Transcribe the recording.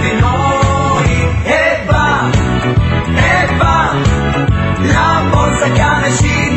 di noi e va, e va, la forza che ha deciso.